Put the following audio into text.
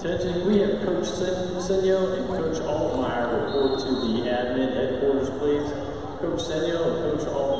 Attention, we have Coach Sen- Senyo and Coach Altmeyer report to the admin headquarters, please. Coach Senyo and Coach Altmeyer.